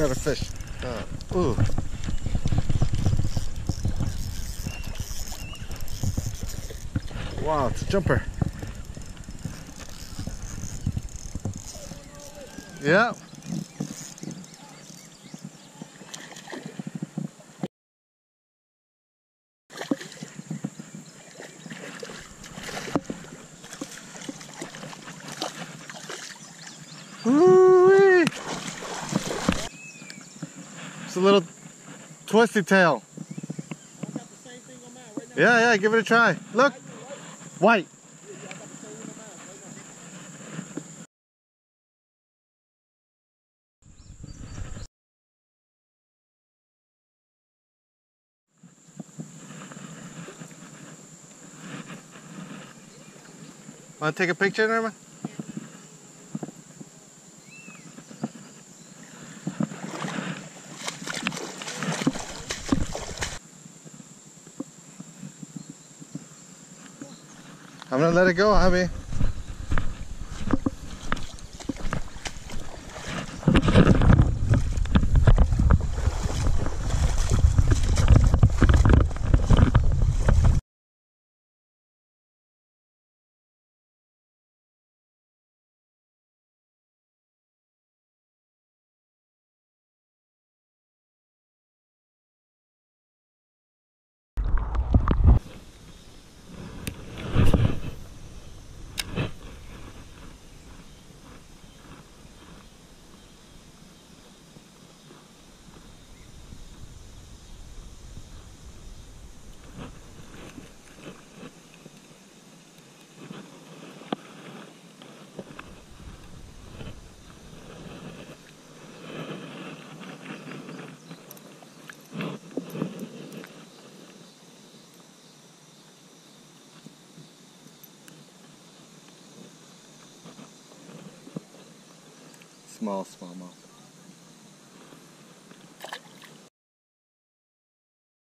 Got a fish. Uh, ooh. Wow, it's a jumper. Yeah. It's a little twisty tail. Yeah, yeah, give it a try. Look. White. Want to take a picture, Norma? I'm gonna let it go, Abby. Maß war Maß.